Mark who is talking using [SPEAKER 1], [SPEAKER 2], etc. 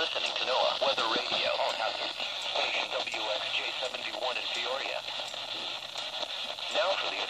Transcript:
[SPEAKER 1] listening to
[SPEAKER 2] NOAA Weather Radio on Station WXJ71 in Peoria. Now for the